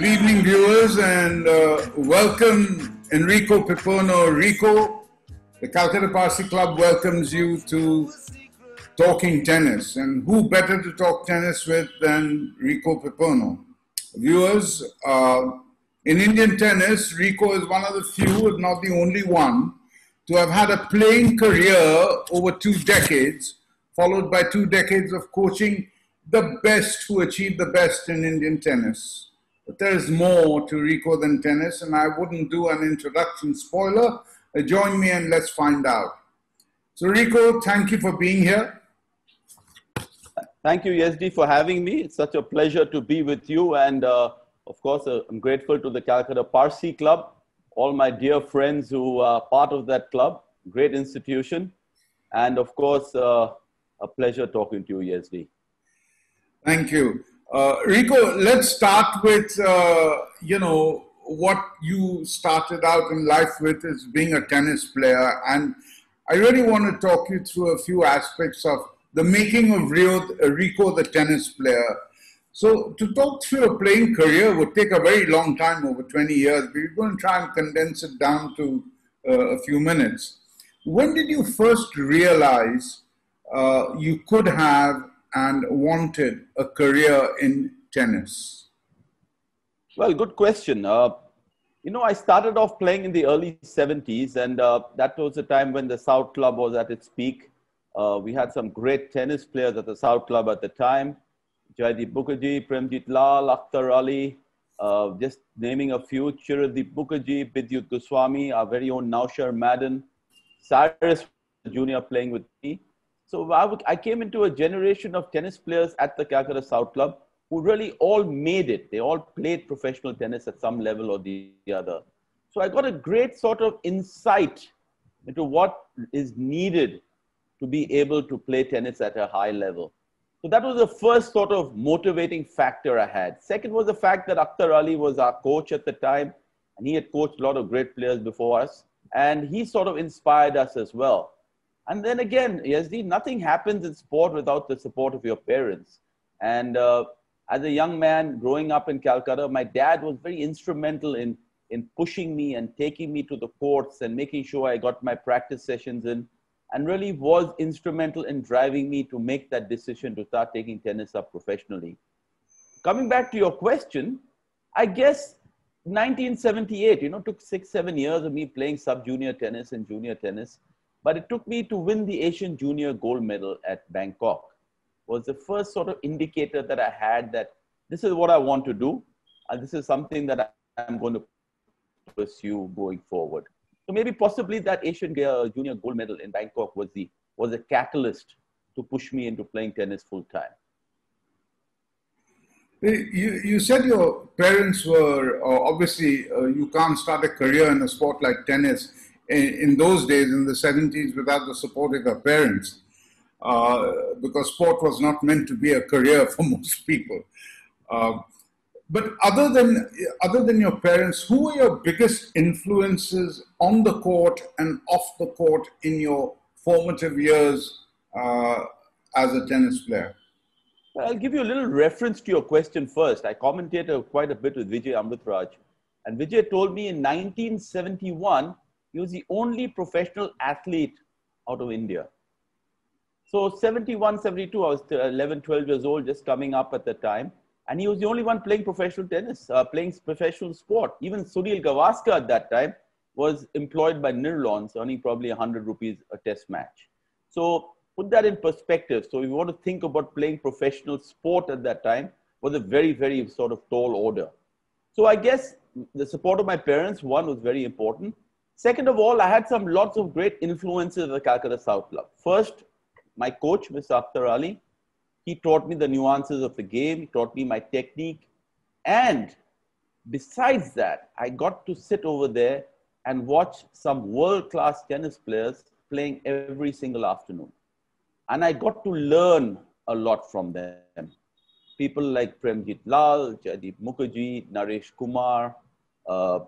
Good evening, viewers, and uh, welcome Enrico Piperno. Rico, the Calcutta Parsee Club welcomes you to Talking Tennis. And who better to talk tennis with than Rico Piperno? Viewers, uh, in Indian tennis, Rico is one of the few, if not the only one, to have had a playing career over two decades, followed by two decades of coaching the best who achieved the best in Indian tennis. But there is more to Rico than tennis, and I wouldn't do an introduction spoiler. Uh, join me and let's find out. So, Rico, thank you for being here. Thank you, Yezdi, for having me. It's such a pleasure to be with you. And uh, of course, uh, I'm grateful to the Calcutta Parsee Club, all my dear friends who are part of that club, great institution. And of course, uh, a pleasure talking to you, Yezdi. Thank you. Uh, Rico, let's start with, uh, you know, what you started out in life with as being a tennis player. And I really want to talk you through a few aspects of the making of Rio, uh, Rico, the tennis player. So to talk through your playing career would take a very long time, over 20 years, but we're going to try and condense it down to uh, a few minutes. When did you first realize uh, you could have and wanted a career in tennis? Well, good question. Uh, you know, I started off playing in the early 70s, and uh, that was the time when the South Club was at its peak. Uh, we had some great tennis players at the South Club at the time. Jaideep Mukherjee, Premjit Lal, Akhtar Ali, uh, just naming a few, Chiradeep Mukherjee, Bidyut Goswami, our very own Naushar Madden, Cyrus Jr. playing with me. So I, I came into a generation of tennis players at the Calcutta South Club who really all made it. They all played professional tennis at some level or the other. So I got a great sort of insight into what is needed to be able to play tennis at a high level. So that was the first sort of motivating factor I had. Second was the fact that Akhtar Ali was our coach at the time, and he had coached a lot of great players before us, and he sort of inspired us as well. And then again, Yezdi, nothing happens in sport without the support of your parents. And uh, as a young man growing up in Calcutta, my dad was very instrumental in, in pushing me and taking me to the courts and making sure I got my practice sessions in, and really was instrumental in driving me to make that decision to start taking tennis up professionally. Coming back to your question, I guess 1978, you know, took six, seven years of me playing sub junior tennis and junior tennis, but it took me to win the Asian junior gold medal at Bangkok was the first sort of indicator that I had that this is what I want to do. And this is something that I'm going to pursue going forward. So maybe possibly that Asian junior gold medal in Bangkok was the was a catalyst to push me into playing tennis full time. You, you said your parents were uh, obviously uh, you can't start a career in a sport like tennis in, in, those days in the 70s without the support of your parents. uh, because sport was not meant to be a career for most people. Uh, but other than other than your parents, who were your biggest influences on the court and off the court in your formative years uh, as a tennis player? I'll give you a little reference to your question first. I commentated quite a bit with Vijay Amritraj, and Vijay told me in 1971 he was the only professional athlete out of India. So 71, 72, I was 11, 12 years old, just coming up at the time. And he was the only one playing professional tennis, uh, playing professional sport. Even Sunil Gavaskar at that time was employed by Nirlons, earning probably 100 rupees a test match. So put that in perspective. So if you want to think about playing professional sport at that time, was a very, very sort of tall order. So I guess the support of my parents, one, was very important. Second of all, I had some lots of great influences at the Calcutta South Club. First, my coach, Mr. Akhtar Ali, he taught me the nuances of the game, he taught me my technique. And besides that, I got to sit over there and watch some world class tennis players playing every single afternoon. And I got to learn a lot from them. People like Premjit Lal, Jaideep Mukherjee, Naresh Kumar, uh,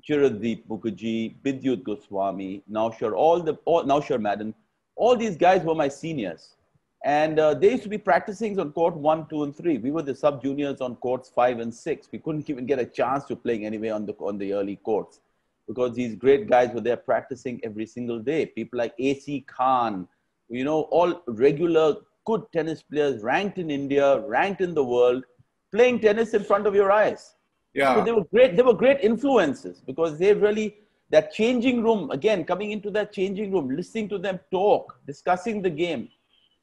Chirandeep Mukherjee, Bidyut Goswami, Naushar, all the, all, Naushar Madden, all these guys were my seniors. And uh, they used to be practicing on court one, two, and three. We were the sub juniors on courts five and six. We couldn't even get a chance to playing anyway on the, on the early courts because these great guys were there practicing every single day. People like A.C. Khan, you know, all regular good tennis players ranked in India, ranked in the world, playing tennis in front of your eyes. Yeah. So they were great. They were great influences because they really that changing room again coming into that changing room, listening to them talk, discussing the game.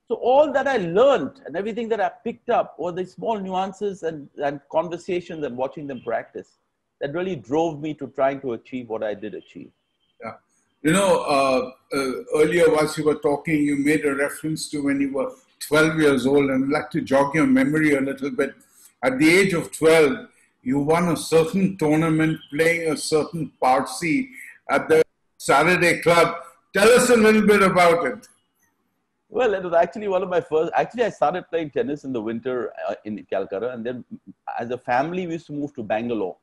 So all that I learned and everything that I picked up were the small nuances and, and conversations and watching them practice that really drove me to trying to achieve what I did achieve. Yeah. You know, uh, uh, earlier whilst you were talking, you made a reference to when you were 12 years old, and I'd like to jog your memory a little bit. At the age of 12, you won a certain tournament playing a certain Parsi at the Saturday Club. Tell us a little bit about it. Well, it was actually one of my first. Actually, I started playing tennis in the winter uh, in Calcutta, and then as a family, we used to move to Bangalore.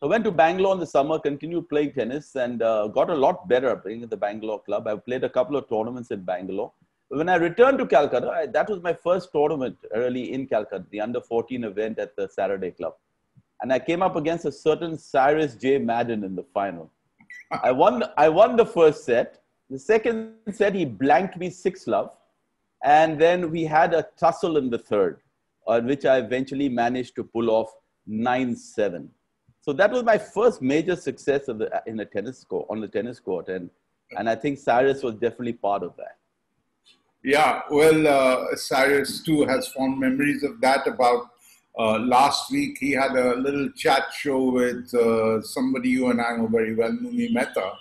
So I went to Bangalore in the summer, continued playing tennis, and uh, got a lot better playing at the Bangalore club. I played a couple of tournaments in Bangalore. When I returned to Calcutta, I, that was my first tournament really in Calcutta, the under 14 event at the Saturday club. And I came up against a certain Cyrus J. Madden in the final. I won, I won the first set. The second set, he blanked me six love. And then we had a tussle in the third, on which I eventually managed to pull off 9 7. So that was my first major success of the, in the tennis court, on the tennis court. And, and I think Cyrus was definitely part of that. Yeah, well, uh, Cyrus too has fond memories of that. About uh, last week, he had a little chat show with uh, somebody you and I know very well, Numi Mehta.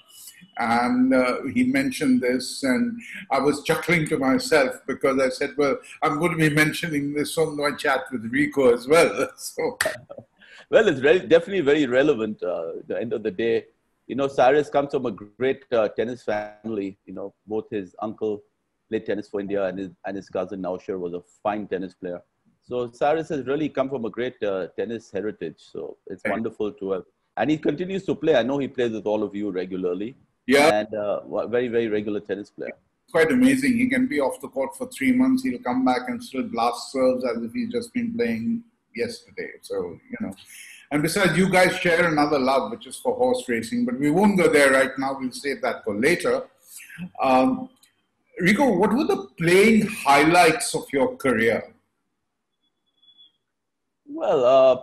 And uh, he mentioned this, and I was chuckling to myself because I said, Well, I'm going to be mentioning this on my chat with Rico as well. So, well, it's re- definitely very relevant. Uh, at the end of the day, you know, Cyrus comes from a great uh, tennis family. You know, both his uncle played tennis for India, and his, and his cousin Naushar was a fine tennis player. So Cyrus has really come from a great uh, tennis heritage. So it's wonderful to have. And he continues to play. I know he plays with all of you regularly. yeah, And uh, very, very regular tennis player. quite amazing. He can be off the court for three months. He'll come back and still blast serves as if he's just been playing yesterday. So, you know. And besides, you guys share another love, which is for horse racing, but we won't go there right now. We'll save that for later. Um, Rico, what were the playing highlights of your career? Well, uh,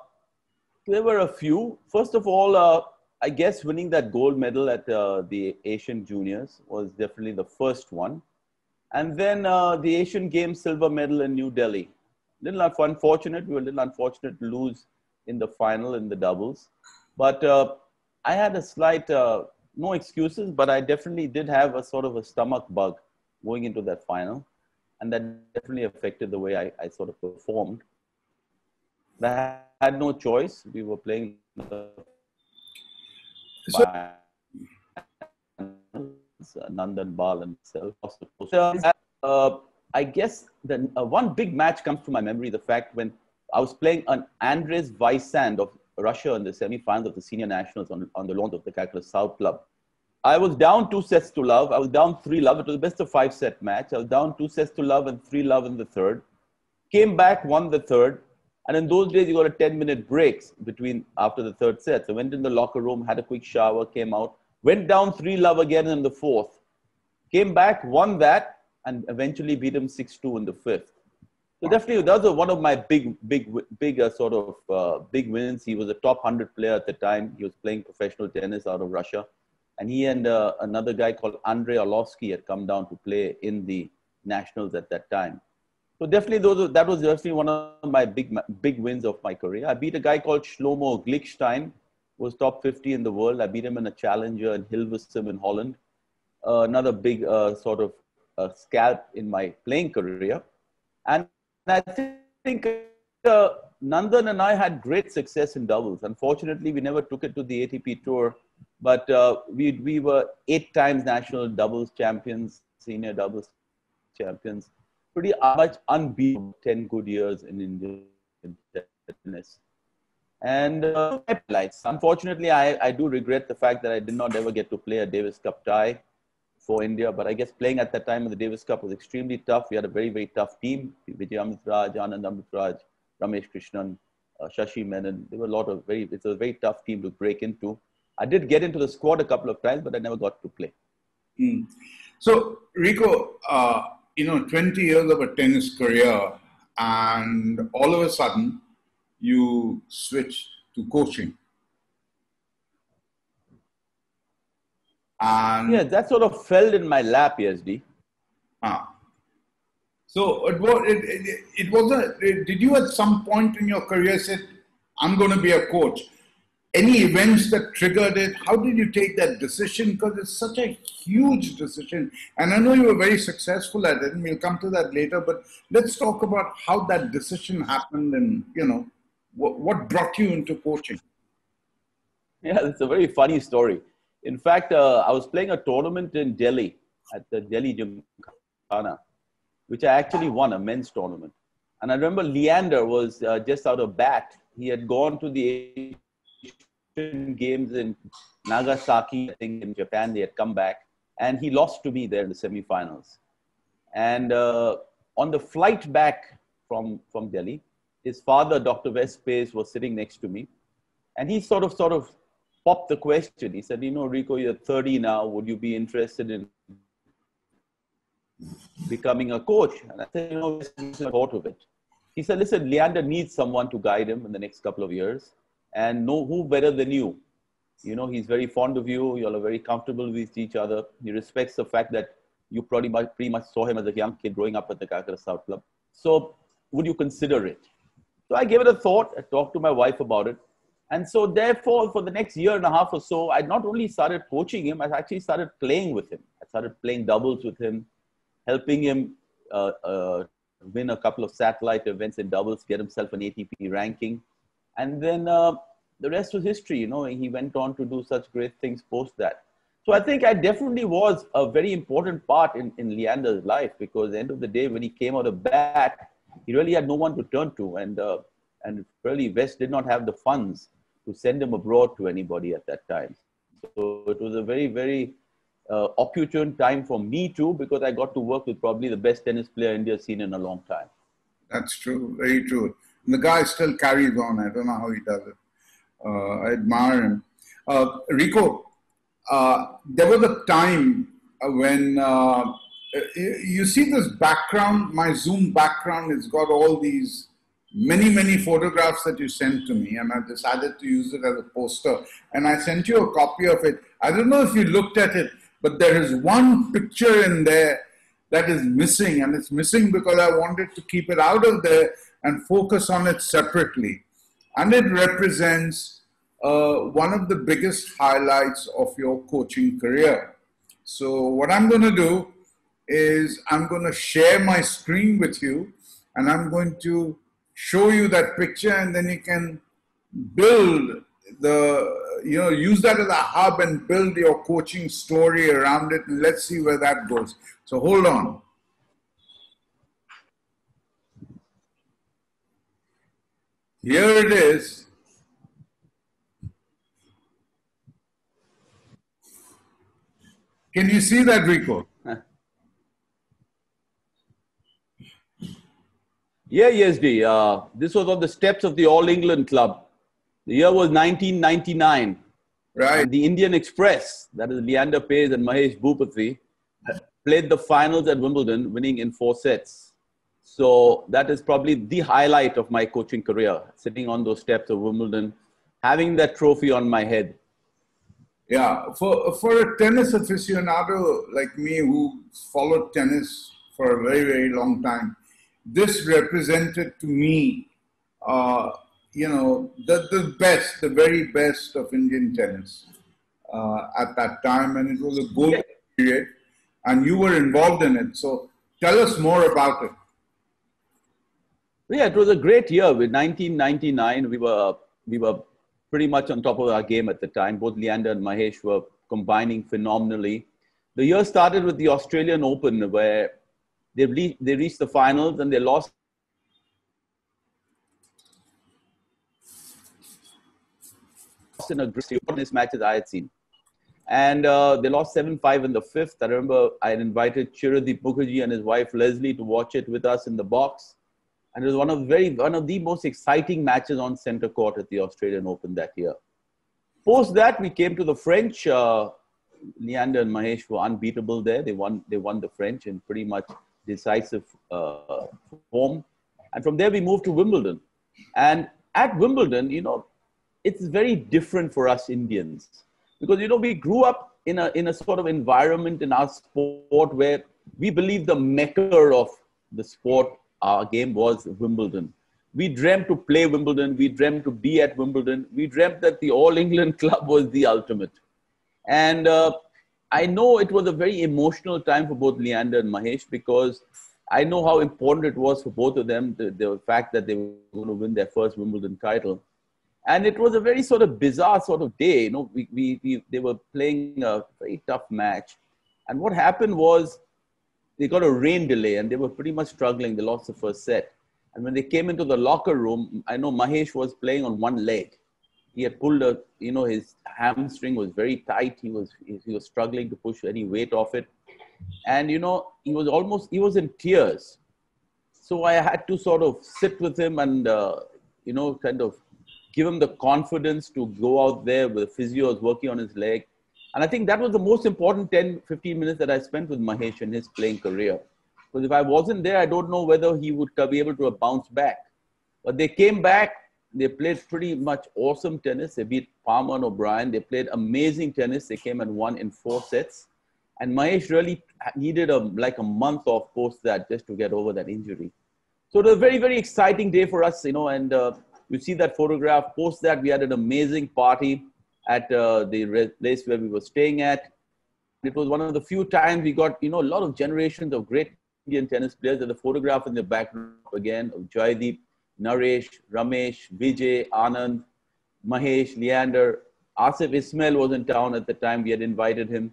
there were a few. First of all, uh, I guess winning that gold medal at uh, the Asian Juniors was definitely the first one. And then uh, the Asian Games silver medal in New Delhi. Little unfortunate, we were a little unfortunate to lose in the final in the doubles. But uh, I had a slight, uh, no excuses, but I definitely did have a sort of a stomach bug going into that final. And that definitely affected the way I, I sort of performed. I had no choice. We were playing the So- uh, Nandan Bal and myself. Uh, I guess the uh, one big match comes to my memory. The fact when I was playing on Andres Vaisand of Russia in the semi-finals of the senior nationals on, on the lawn of the Calcutta South Club. I was down two sets to love. I was down three love. It was the best of five set match. I was down two sets to love and three love in the third. Came back, won the third. And in those days, you got a 10 minute breaks between after the third set. So went in the locker room, had a quick shower, came out, went down three love again in the fourth. Came back, won that, and eventually beat him 6 2 in the fifth. So definitely, that was one of my big, big, big uh, sort of uh, big wins. He was a top 100 player at the time. He was playing professional tennis out of Russia and he and uh, another guy called Andrei Arlovski had come down to play in the nationals at that time. So definitely, those that was definitely one of my big big wins of my career. I beat a guy called Shlomo Glickstein, who was top 50 in the world. I beat him in a challenger in Hilversum in Holland. Uh, another big uh, sort of uh, scalp in my playing career, and I think uh, Nandan and I had great success in doubles. Unfortunately, we never took it to the ATP tour but uh, we, we were eight times national doubles champions, senior doubles champions. Pretty much unbeatable 10 good years in Indian tennis. And uh. Unfortunately, I, I do regret the fact that I did not ever get to play a Davis Cup tie for India. But I guess playing at that time in the Davis Cup was extremely tough. We had a very, very tough team. Vijay Amritraj, Anand Amritraj, Ramesh Krishnan, uh, Shashi Menon. There were a lot of very, it's a very tough team to break into. I did get into the squad a couple of times, but I never got to play. Mm. So, Rico, uh, you know, 20 years of a tennis career, and all of a sudden, you switch to coaching. And yeah, that sort of fell in my lap, PSD. Ah. So it was. It, it, it was a. Did you at some point in your career said, "I'm going to be a coach"? Any events that triggered it? How did you take that decision? Because it's such a huge decision. And I know you were very successful at it, and we'll come to that later. But let's talk about how that decision happened and, you know, what, what brought you into coaching. Yeah, it's a very funny story. In fact, uh, I was playing a tournament in Delhi at the Delhi Gymkhana, which I actually won, a men's tournament. And I remember Leander was uh, just out of bat. He had gone to the games in Nagasaki, I think in Japan, they had come back, and he lost to me there in the semifinals. And uh, on the flight back from, from Delhi, his father, Dr. Vece Paes, was sitting next to me, and he sort of sort of popped the question. He said, "You know, Rico, you're 30 now. Would you be interested in becoming a coach?" And I said, "You know, I thought of it." He said, "Listen, Leander needs someone to guide him in the next couple of years." And know who better than you. You know, he's very fond of you. You all are very comfortable with each other. He respects the fact that you pretty much, pretty much saw him as a young kid growing up at the Calcutta South Club. So, would you consider it? So, I gave it a thought. I talked to my wife about it. And so, therefore, for the next year and a half or so, I not only started coaching him, I actually started playing with him. I started playing doubles with him, helping him uh, uh, win a couple of satellite events in doubles, get himself an ATP ranking and then uh, the rest was history. You know, he went on to do such great things post that. So I think I definitely was a very important part in, in Leander's life because at the end of the day, when he came out of bat, he really had no one to turn to. And, uh, and really, West did not have the funds to send him abroad to anybody at that time. So it was a very, very uh, opportune time for me too because I got to work with probably the best tennis player India's seen in a long time. That's true, very true. And the guy still carries on. I don't know how he does it. Uh, I admire him. Uh, Rico, uh, there was a time when uh, you see this background, my Zoom background it's got all these many, many photographs that you sent to me, and I decided to use it as a poster. And I sent you a copy of it. I don't know if you looked at it, but there is one picture in there that is missing, and it's missing because I wanted to keep it out of there and focus on it separately. And it represents uh, one of the biggest highlights of your coaching career. So, what I'm going to do is I'm going to share my screen with you and I'm going to show you that picture and then you can build the, you know, use that as a hub and build your coaching story around it and let's see where that goes. So, hold on. Here it is. Can you see that, Rico? Yeah, Yezdi. Uh, this was on the steps of the All England Club. The year was 1999. Right. And the Indian Express, that is Leander Paes and Mahesh Bhupathi, played the finals at Wimbledon, winning in four sets. So that is probably the highlight of my coaching career, sitting on those steps of Wimbledon, having that trophy on my head. Yeah, for for a tennis aficionado like me who followed tennis for a very very long time, this represented to me, uh, you know, the the best, the very best of Indian tennis uh, at that time, and it was a golden period, and you were involved in it. So tell us more about it. Yeah, it was a great year. With 1999, we were we were pretty much on top of our game at the time. Both Leander and Mahesh were combining phenomenally. The year started with the Australian Open, where they, re- they reached the finals and they lost. In a great matches I had seen. And uh, they lost 7 5 in the fifth. I remember I had invited Chiradeep Mukherjee and his wife Leslie to watch it with us in the box and it was one of very one of the most exciting matches on center court at the Australian Open that year. Post that, we came to the French. Uh, Leander and Mahesh were unbeatable there. They won. They won the French in pretty much decisive uh, form, and from there we moved to Wimbledon. And at Wimbledon, you know, it's very different for us Indians because you know we grew up in a in a sort of environment in our sport where we believe the mecca of the sport our game was Wimbledon. We dreamt to play Wimbledon. We dreamt to be at Wimbledon. We dreamt that the All England club was the ultimate. And uh, I know it was a very emotional time for both Leander and Mahesh because I know how important it was for both of them, the, the fact that they were going to win their first Wimbledon title. And it was a very sort of bizarre sort of day. You know, we, we, we, they were playing a very tough match. And what happened was they got a rain delay and they were pretty much struggling. They lost the first set. And when they came into the locker room, I know Mahesh was playing on one leg. He had pulled a, you know, his hamstring was very tight. He was, he was struggling to push any weight off it. And, you know, he was almost, he was in tears. So I had to sort of sit with him and, uh, you know, kind of give him the confidence to go out there with the physio was working on his leg and I think that was the most important 10, 15 minutes that I spent with Mahesh in his playing career. Because if I wasn't there, I don't know whether he would be able to bounce back. But they came back. They played pretty much awesome tennis. They beat Palmer and O'Brien. They played amazing tennis. They came and won in four sets. And Mahesh really needed a, like a month off post that just to get over that injury. So it was a very, very exciting day for us, you know, and uh, you see that photograph. Post that, we had an amazing party at uh, the place where we were staying at. It was one of the few times we got, you know, a lot of generations of great Indian tennis players. There's a photograph in the background again of Joydeep, Naresh, Ramesh, Vijay, Anand, Mahesh, Leander. Asif Ismail was in town at the time. We had invited him.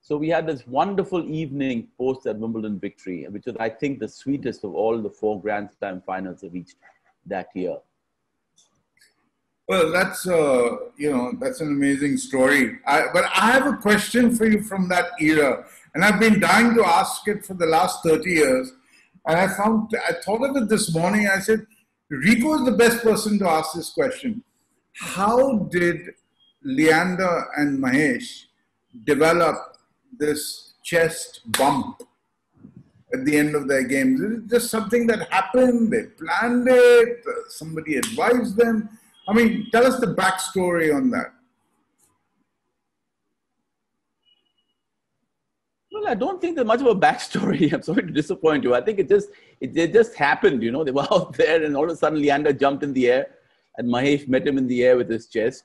So we had this wonderful evening post that Wimbledon victory, which was, I think, the sweetest of all the four Grand Slam finals that reached that year. Well, that's uh, you know that's an amazing story. I, but I have a question for you from that era, and I've been dying to ask it for the last thirty years. And I found I thought of it this morning. I said, Rico is the best person to ask this question. How did Leander and Mahesh develop this chest bump at the end of their games? Is it just something that happened? They planned it. Somebody advised them I mean, tell us the backstory on that. Well, I don't think there's much of a backstory. I'm sorry to disappoint you. I think it just it, it just happened. You know, they were out there, and all of a sudden, Leander jumped in the air, and Mahesh met him in the air with his chest,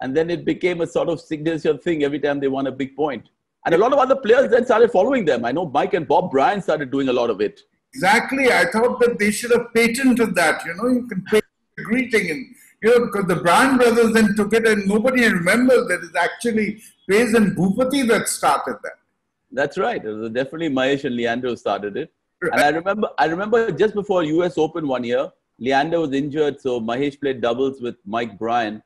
and then it became a sort of signature thing every time they won a big point. And a lot of other players then started following them. I know Mike and Bob Bryan started doing a lot of it. Exactly. I thought that they should have patented that. You know, you can pay a greeting and you know, because the Bryan brothers then took it and nobody remembers that it's actually Paes and Bhupathi that started that. That's right. It was definitely Mahesh and Leandro started it. Right. And I remember, I remember just before US Open one year, Leander was injured, so Mahesh played doubles with Mike Bryan,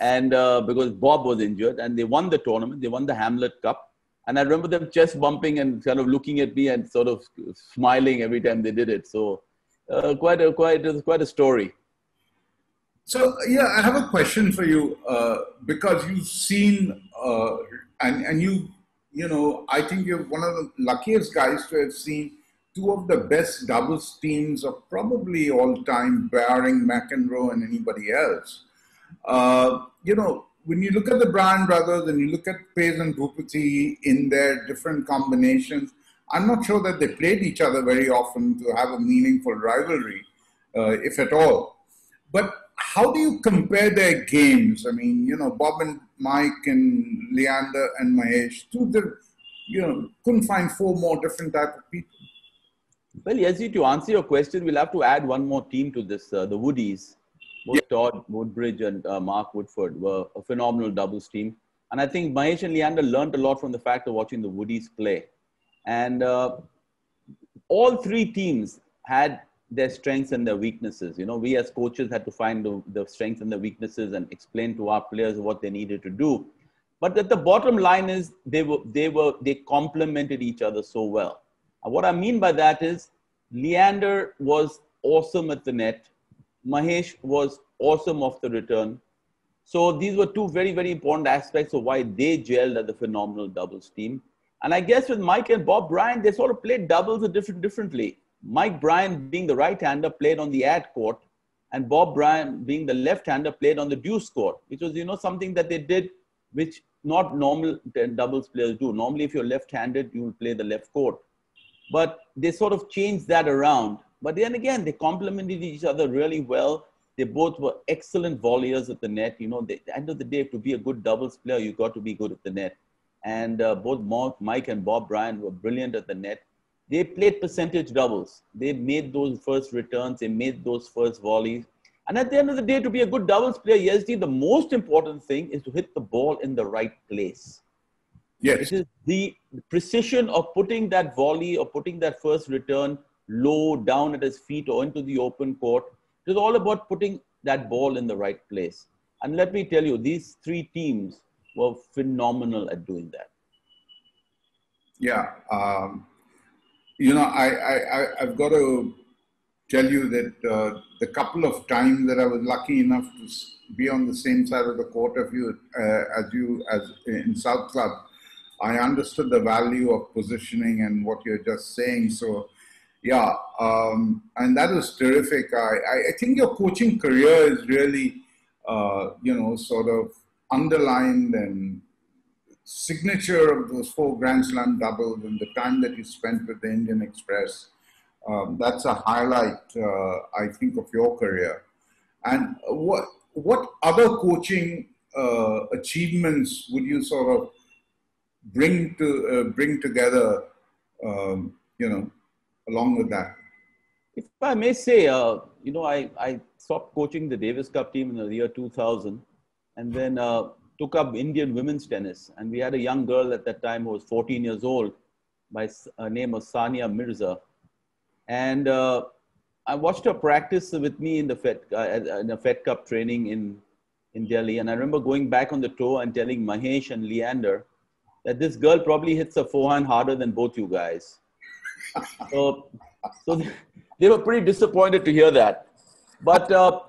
and uh, because Bob was injured, and they won the tournament. They won the Hamlet Cup, and I remember them chest bumping and kind of looking at me and sort of smiling every time they did it. So uh, quite a quite a, quite a story. So yeah, I have a question for you uh, because you've seen uh, and and you you know I think you're one of the luckiest guys to have seen two of the best doubles teams of probably all time, barring McEnroe and anybody else. Uh, you know, when you look at the Bryan brothers and you look at Paes and Bhupathi in their different combinations, I'm not sure that they played each other very often to have a meaningful rivalry, uh, if at all. But how do you compare their games? I mean, you know, Bob and Mike and Leander and Mahesh, two the, you know, couldn't find four more different type of people. Well, Yezdi, to answer your question, we'll have to add one more team to this. Uh, the Woodies, both yeah. Todd Woodbridge and uh, Mark Woodforde were a phenomenal doubles team. And I think Mahesh and Leander learned a lot from the fact of watching the Woodies play. And uh, all three teams had their strengths and their weaknesses. You know, we as coaches had to find the, the strengths and the weaknesses and explain to our players what they needed to do. But at the bottom line is they were they were they complemented each other so well. And what I mean by that is Leander was awesome at the net. Mahesh was awesome off the return. So these were two very, very important aspects of why they gelled at the phenomenal doubles team. And I guess with Mike and Bob Bryan, they sort of played doubles a different differently. Mike Bryan, being the right-hander, played on the ad court, and Bob Bryan, being the left-hander, played on the deuce court, which was you know something that they did, which not normal doubles players do. Normally, if you're left-handed, you will play the left court, but they sort of changed that around. But then again, they complemented each other really well. They both were excellent volleyers at the net. You know, at the end of the day, to be a good doubles player, you've got to be good at the net. And uh, both Mike and Bob Bryan were brilliant at the net they played percentage doubles. They made those first returns, they made those first volleys. And at the end of the day, to be a good doubles player, Yezdi, the most important thing is to hit the ball in the right place. Yes. It is the precision of putting that volley or putting that first return low down at his feet or into the open court. It is all about putting that ball in the right place. And let me tell you, these three teams were phenomenal at doing that. Yeah. Um, you know, I, I, I, have got to tell you that uh, the couple of times that I was lucky enough to be on the same side of the court of you, uh, as you, as in South Club, I understood the value of positioning and what you're just saying. So, yeah, um, and that was terrific. I, I, think your coaching career is really, uh, you know, sort of underlined and signature of those four Grand Slam doubles and the time that you spent with the Indian Express. Um, that's a highlight, uh, I think, of your career. And what what other coaching uh, achievements would you sort of bring to uh, bring together? Um, you know, along with that. If I may say, uh, you know, I, I stopped coaching the Davis Cup team in the year 2000, and then uh, took up Indian women's tennis. And we had a young girl at that time who was 14 years old by her name was Sania Mirza. And uh, I watched her practice with me in the Fed, uh, in a Fed Cup training in, in Delhi. And I remember going back on the tour and telling Mahesh and Leander that this girl probably hits a forehand harder than both you guys. so, so they were pretty disappointed to hear that. But uh,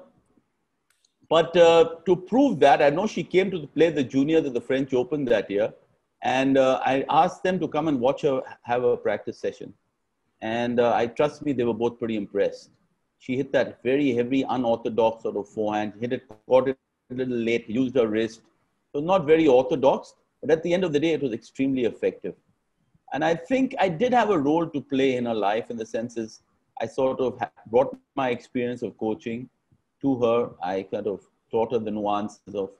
but uh, to prove that, I know she came to play the juniors at the French Open that year. And uh, I asked them to come and watch her have a practice session. And uh, I trust me, they were both pretty impressed. She hit that very heavy, unorthodox sort of forehand, hit it, caught it a little late, used her wrist. So not very orthodox, but at the end of the day, it was extremely effective. And I think I did have a role to play in her life in the senses I sort of brought my experience of coaching to her. I kind of taught her the nuances of,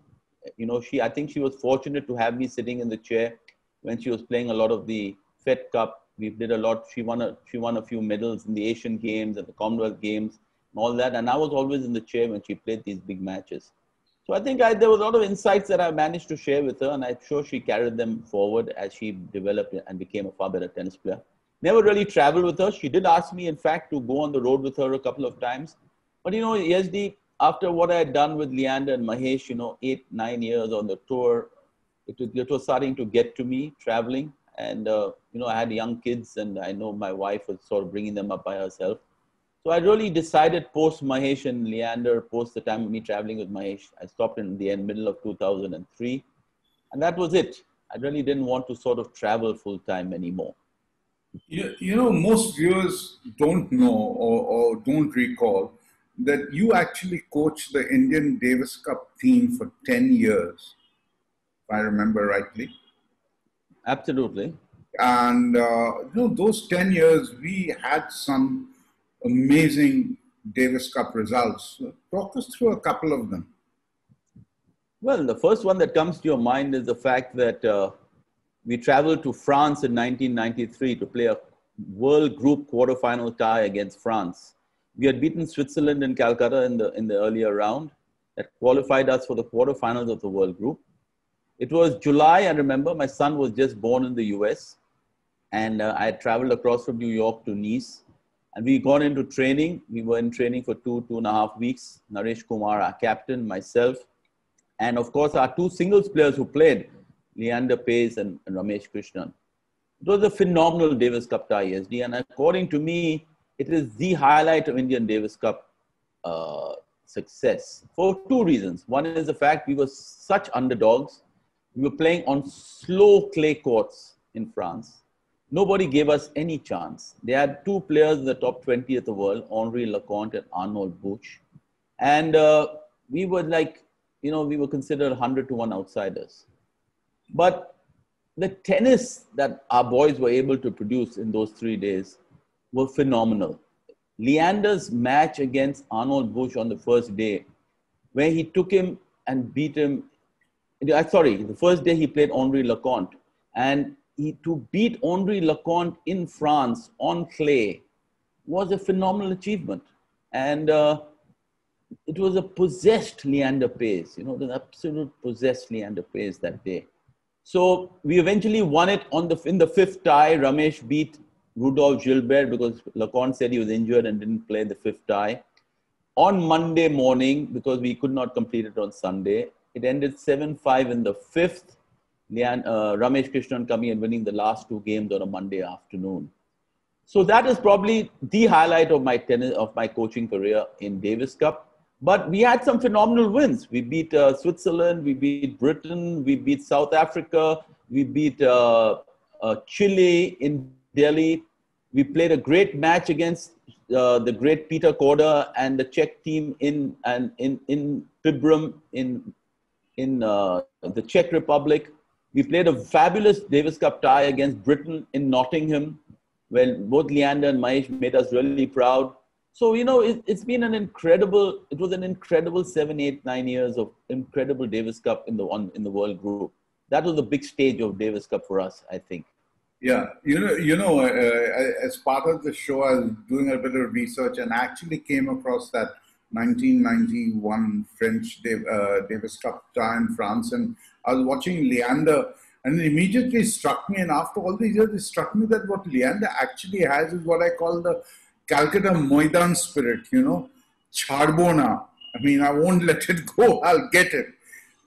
you know, she, I think she was fortunate to have me sitting in the chair when she was playing a lot of the Fed Cup. We did a lot. She won a, she won a few medals in the Asian Games and the Commonwealth Games and all that. And I was always in the chair when she played these big matches. So I think I, there was a lot of insights that I managed to share with her, and I'm sure she carried them forward as she developed and became a far better tennis player. Never really traveled with her. She did ask me, in fact, to go on the road with her a couple of times But you know, Yezdi, after what I had done with Leander and Mahesh, you know, eight, nine years on the tour, it was, it was starting to get to me traveling. And, uh, you know, I had young kids and I know my wife was sort of bringing them up by herself. So I really decided post Mahesh and Leander, post the time of me traveling with Mahesh, I stopped in the end, middle of 2003. And that was it. I really didn't want to sort of travel full time anymore. You, you know, most viewers don't know or, or don't recall that you actually coached the Indian Davis Cup team for 10 years, if I remember rightly. Absolutely. And uh, you know, those 10 years, we had some amazing Davis Cup results. Talk us through a couple of them. Well, the first one that comes to your mind is the fact that uh, we traveled to France in 1993 to play a World Group quarterfinal tie against France. We had beaten Switzerland in Calcutta in the, in the earlier round that qualified us for the quarterfinals of the World Group. It was July, I remember. My son was just born in the US, and uh, I had traveled across from New York to Nice. And we got into training. We were in training for two, two and a half weeks. Naresh Kumar, our captain, myself, and of course, our two singles players who played, Leander Paes and, and Ramesh Krishnan. It was a phenomenal Davis Cup tie, SD, and according to me, it is the highlight of Indian Davis Cup uh, success for two reasons. One is the fact we were such underdogs. We were playing on slow clay courts in France. Nobody gave us any chance. They had two players in the top 20 of the world, Henri Leconte and Arnaud Boetsch. And uh, we were like, you know, we were considered 100 to 1 outsiders. But the tennis that our boys were able to produce in those three days were phenomenal. Leander's match against Arnaud Boetsch on the first day, where he took him and beat him. uh, Sorry, the first day he played Henri Leconte. And he, to beat Henri Leconte in France on clay was a phenomenal achievement. And uh, it was a possessed Leander Paes, you know, the absolute possessed Leander Paes that day. So we eventually won it on the in the fifth tie. Ramesh beat Rodolphe Gilbert because Leconte said he was injured and didn't play the fifth tie. On Monday morning, because we could not complete it on Sunday, it ended 7-5 in the fifth. Lian, uh, Ramesh Krishnan coming and winning the last two games on a Monday afternoon. So that is probably the highlight of my tennis of my coaching career in Davis Cup. But we had some phenomenal wins. We beat uh, Switzerland, we beat Britain, we beat South Africa, we beat uh, uh, Chile in Delhi. We played a great match against uh, the great Peter Korda and the Czech team in and in in Pribram in in uh, the Czech Republic. We played a fabulous Davis Cup tie against Britain in Nottingham, where both Leander and Mahesh made us really proud. So, you know, it, has been an incredible, it was an incredible seven, eight, nine years of incredible Davis Cup in the one in the world group. That was the big stage of Davis Cup for us, I think. Yeah, you know, you know, uh, as part of the show, I was doing a bit of research and actually came across that 1991 French uh, Davis Cup tie in France, and I was watching Leander, and it immediately struck me. And after all these years, it struck me that what Leander actually has is what I call the Calcutta Maidan spirit, you know, Charbona. I mean, I won't let it go, I'll get it.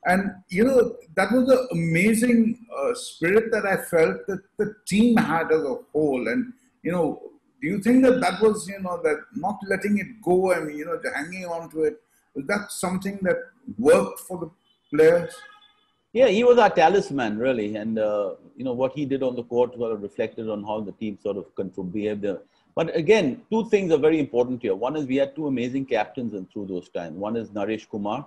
And, you know, that was an amazing uh, spirit that I felt that the team had as a whole. And, you know, do you think that that was, you know, that not letting it go, I mean, you know, hanging on to it, was that something that worked for the players? Yeah, he was our talisman, really. And, uh, you know, what he did on the court sort of reflected on how the team sort of control behaved. But again, two things are very important here. One is we had two amazing captains and through those times. One is Naresh Kumar.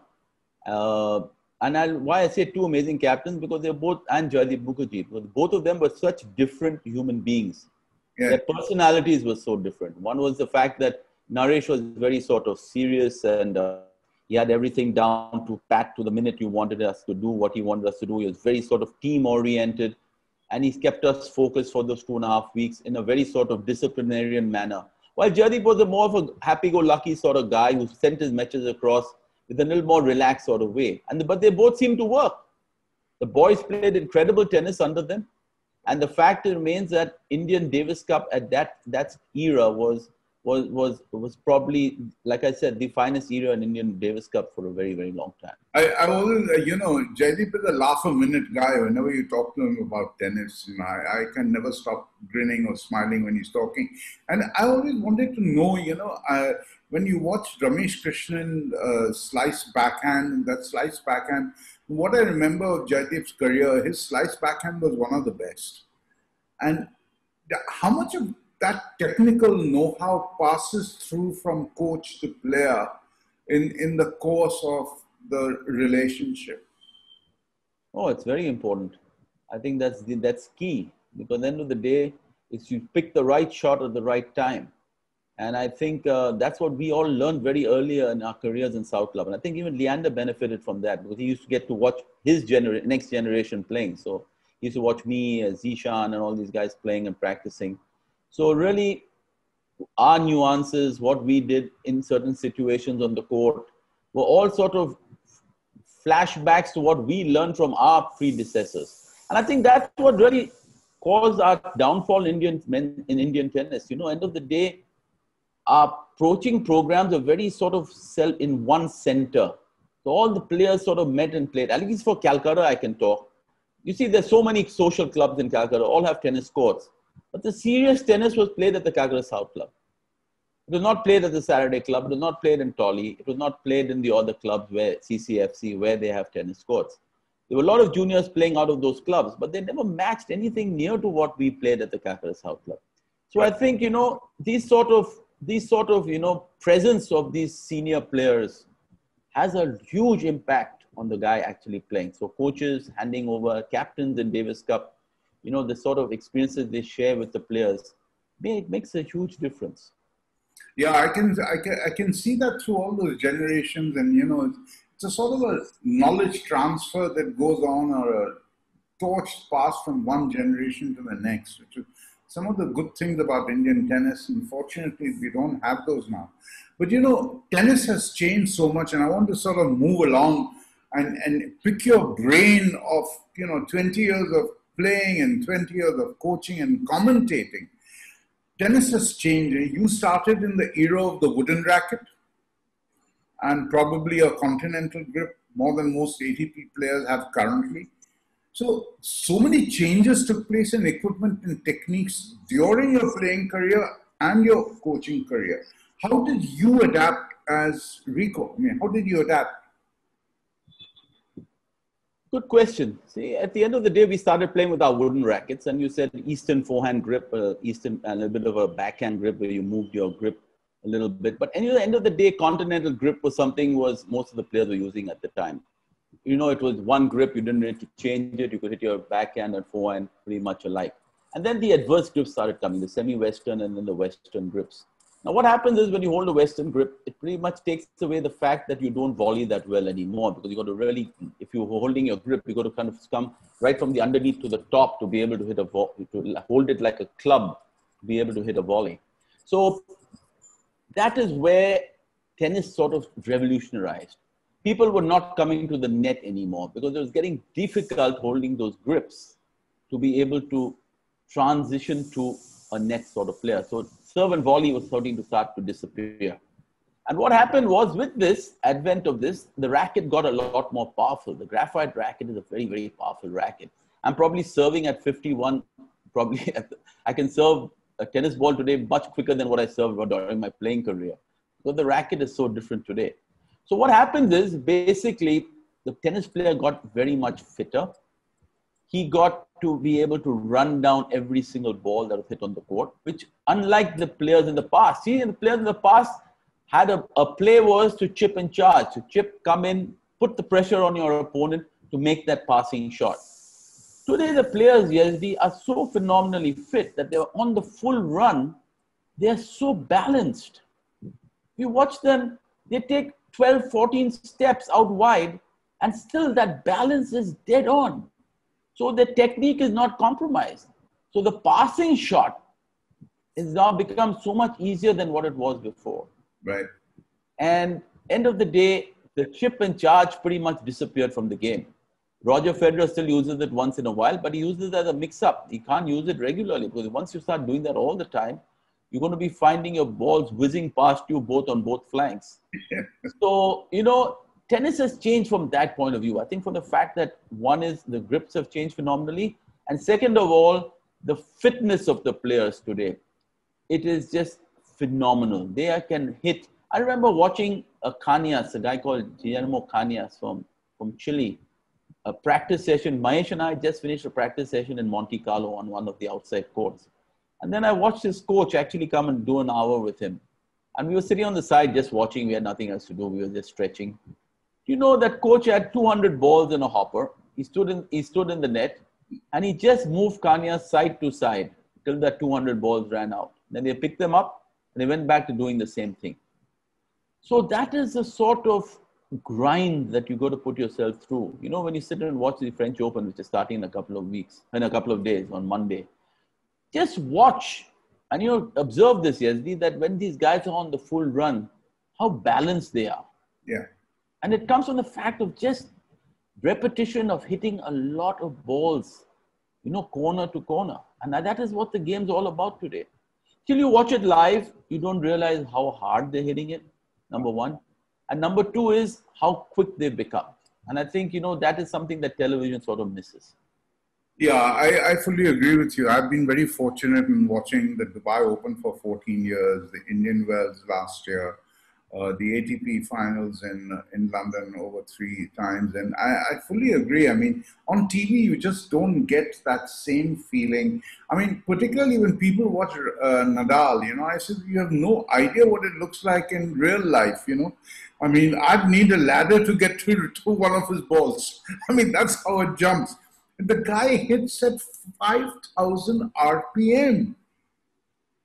Uh, and I'll, why I say two amazing captains because they're both and Joydeep Mukherjee because both of them were such different human beings. Yeah. Their personalities were so different. One was the fact that Naresh was very sort of serious and uh, he had everything down to pat to the minute you wanted us to do what he wanted us to do. He was very sort of team oriented and he's kept us focused for those two and a half weeks in a very sort of disciplinarian manner. While Joydeep was a more of a happy-go-lucky sort of guy who sent his matches across with a little more relaxed sort of way. And but they both seemed to work. The boys played incredible tennis under them. And the fact remains that Indian Davis Cup at that, that era was was was was probably, like I said, the finest era in Indian Davis Cup for a very very long time. I, I always, uh, you know, Jaideep is a laugh a minute guy. Whenever you talk to him about tennis, you know, I, I can never stop grinning or smiling when he's talking. And I always wanted to know, you know, when you watch Ramesh Krishnan uh, slice backhand, that slice backhand, what I remember of Jaideep's career, his slice backhand was one of the best. And how much of that technical know-how passes through from coach to player in, in the course of the relationship? Oh, it's very important. I think that's the, that's key because at the end of the day, it's you pick the right shot at the right time. And I think uh, that's what we all learned very earlier in our careers in South Club. And I think even Leander benefited from that because he used to get to watch his genera- next generation playing. So he used to watch me, uh, Zeeshan, and all these guys playing and practicing. So really, our nuances, what we did in certain situations on the court, were all sort of flashbacks to what we learned from our predecessors. And I think that's what really caused our downfall in Indian men in Indian tennis. You know, end of the day, our approaching programs are very sort of cell in one center. So all the players sort of met and played. At least for Calcutta, I can talk. You see, there's so many social clubs in Calcutta, all have tennis courts. But the serious tennis was played at the Calcutta South Club. It was not played at the Saturday Club. It was not played in Tolly. It was not played in the other clubs where CCFC, where they have tennis courts. There were a lot of juniors playing out of those clubs, but they never matched anything near to what we played at the Calcutta South Club. So I think you know these sort of these sort of you know presence of these senior players has a huge impact on the guy actually playing. So coaches handing over captains in Davis Cup, you know the sort of experiences they share with the players, it makes a huge difference. Yeah, I can, I can, I can see that through all those generations, and you know, it's, a sort of a knowledge transfer that goes on, or a torch passed from one generation to the next. Which is some of the good things about Indian tennis. Unfortunately, we don't have those now. But you know, tennis has changed so much, and I want to sort of move along and and pick your brain of you know 20 years of playing and 20 years of coaching and commentating tennis has changed. You started in the era of the wooden racket and probably a continental grip, more than most ATP players have currently. So, so many changes took place in equipment and techniques during your playing career and your coaching career. How did you adapt as Rico? I mean, how did you adapt? Good question. See, at the end of the day, we started playing with our wooden rackets, and you said Eastern forehand grip, uh, Eastern, and a bit of a backhand grip where you moved your grip a little bit. But at the end of the day, continental grip was something was most of the players were using at the time. You know, it was one grip. You didn't need to change it. You could hit your backhand and forehand pretty much alike. And then the adverse grips started coming, the semi-western and then the western grips. Now, what happens is when you hold a Western grip, it pretty much takes away the fact that you don't volley that well anymore because you got to really, if you're holding your grip, you got to kind of come right from the underneath to the top to be able to hit a to hold it like a club, be able to hit a volley. So that is where tennis sort of revolutionized. People were not coming to the net anymore because it was getting difficult holding those grips to be able to transition to a net sort of player. So serve and volley was starting to start to disappear. And what happened was with this advent of this, the racket got a lot more powerful. The graphite racket is a very, very powerful racket. I'm probably serving at 51. Probably, at the, I can serve a tennis ball today much quicker than what I served during my playing career. So the racket is so different today. So what happens is basically the tennis player got very much fitter. He got to be able to run down every single ball that was hit on the court, which unlike the players in the past, see, the players in the past had a, a play was to chip and charge. To chip, come in, put the pressure on your opponent to make that passing shot. Today, the players, Yezdi, are so phenomenally fit that they're on the full run. They're so balanced. You watch them, they take 12, 14 steps out wide, and still that balance is dead on. So the technique is not compromised. So the passing shot is now become so much easier than what it was before. Right. And end of the day, the chip and charge pretty much disappeared from the game. Roger Federer still uses it once in a while, but he uses it as a mix-up. He can't use it regularly because once you start doing that all the time, you're going to be finding your balls whizzing past you both on both flanks. so, you know, tennis has changed from that point of view. I think from the fact that one is the grips have changed phenomenally, and second of all, the fitness of the players today. It is just phenomenal. They can hit. I remember watching a Cañas, a guy called Guillermo Cañas from, from Chile, a practice session. Mahesh and I just finished a practice session in Monte Carlo on one of the outside courts. And then I watched his coach actually come and do an hour with him. And we were sitting on the side just watching. We had nothing else to do. We were just stretching. You know that coach had 200 balls in a hopper. He stood in, he stood in the net and he just moved Cañas side to side till the 200 balls ran out. Then they picked them up and they went back to doing the same thing. So that is the sort of grind that you got to put yourself through. You know, when you sit and watch the French Open, which is starting in a couple of weeks, in a couple of days on Monday, just watch and you know observe this, Yezdi, that when these guys are on the full run, how balanced they are. Yeah. And it comes from the fact of just repetition of hitting a lot of balls, you know, corner to corner. And that is what the game's all about today. Till you watch it live, you don't realize how hard they're hitting it, number one. And number two is how quick they've become. And I think, you know, that is something that television sort of misses. Yeah, I, I fully agree with you. I've been very fortunate in watching the Dubai Open for 14 years, the Indian Wells last year, uh, the ATP finals in in London over three times, and I, I, fully agree. I mean, on TV you just don't get that same feeling. I mean, particularly when people watch uh, Nadal, you know, I said you have no idea what it looks like in real life. You know, I mean, I'd need a ladder to get to, to one of his balls. I mean, that's how it jumps. The guy hits at five thousand RPM.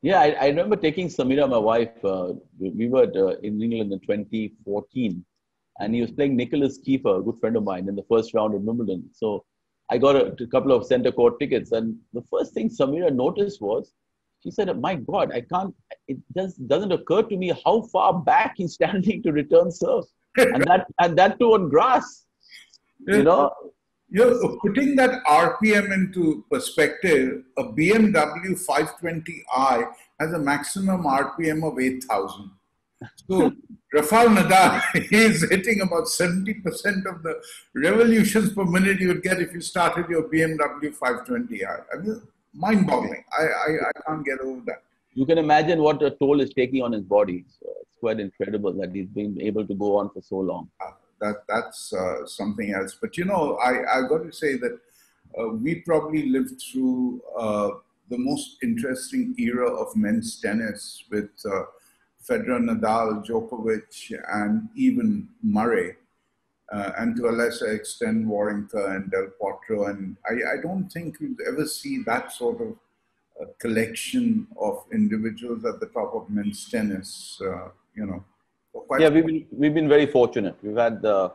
Yeah, I, I, remember taking Samira, my wife. Uh, we were uh, in England in 2014, and he was playing Nicolas Kiefer, a good friend of mine, in the first round at Wimbledon. So I got a, a couple of center court tickets, and the first thing Samira noticed was, she said, "My God, I can't. It does doesn't occur to me how far back he's standing to return serve, and that and that too on grass. You know, you're putting that RPM into perspective. A BMW 520i has a maximum RPM of 8,000. So Rafael Nadal is hitting about 70% of the revolutions per minute you would get if you started your BMW 520i. I mean, mind-boggling. I, I, I can't get over that. You can imagine what a toll is taking on his body. So it's quite incredible that he's been able to go on for so long. Uh, that that's uh, something else. But you know, I I got to say that uh, we probably lived through uh, the most interesting era of men's tennis with uh, Federer, Nadal, Djokovic, and even Murray. Uh, and to a lesser extent, Wawrinka and Del Potro. And I, I don't think we'll ever see that sort of uh, collection of individuals at the top of men's tennis, you know yeah, we've been, we've been very fortunate. We've had the,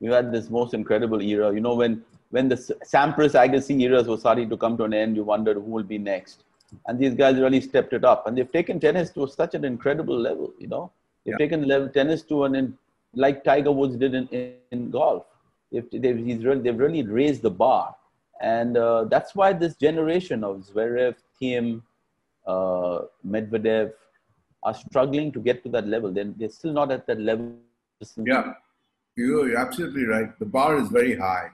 we've had this most incredible era. You know, when when the Sampras Agassi eras were starting to come to an end, you wondered who will be next. And these guys really stepped it up, and they've taken tennis to such an incredible level. You know, they've yeah. taken level tennis to an in, like Tiger Woods did in, in, in golf. They've, they've, he's really, they've really raised the bar, and uh, that's why this generation of Zverev, Thiem, uh, Medvedev, are struggling to get to that level. Then they're still not at that level. Yeah, you're absolutely right. The bar is very high.